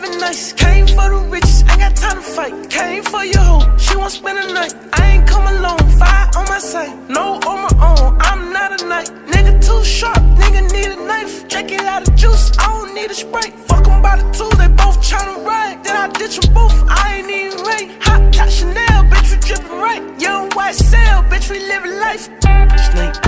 living nice. Came for the riches, ain't got time to fight. Came for your hoe, she won't spend the night. I ain't come alone, fire on my side. No on my own, I'm not a knight. Nigga too sharp, nigga need a knife. Check it out of juice, I don't need a sprite. Fuck 'em by the two, they both tryna ride. Then I ditch 'em both, I ain't even right. Hot top Chanel, bitch, we drippin' right. Young white cell, bitch, we living life. Snake.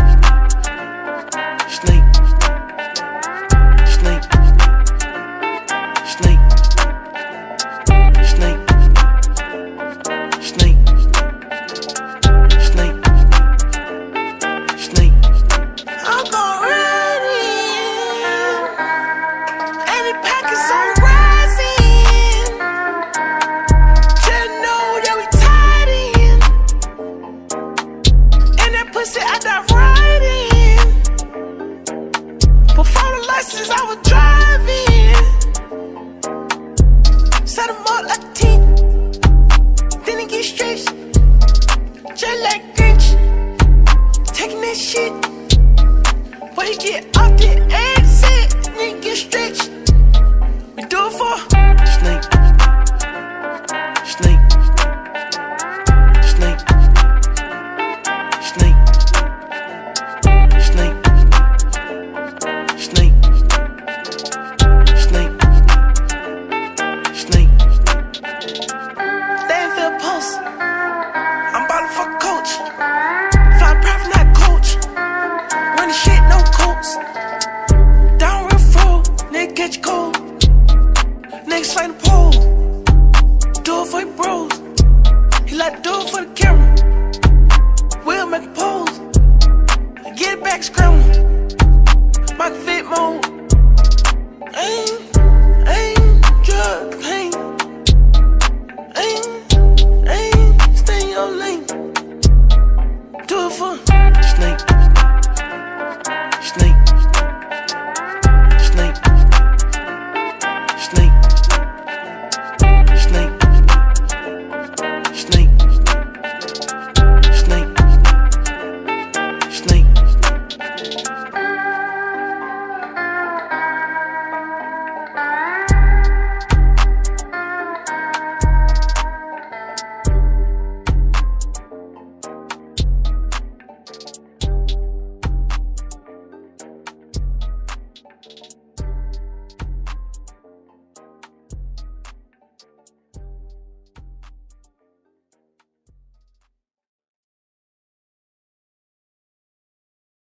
pussy, I dive right in. Before the license, I was driving. Set them up like a team. Then he get stretched. Jet like Grinch. Taking that shit. But he get off the exit. then he get stretched. We do it for. Legs like the pole. Do it for your bros. He like do it for the camera.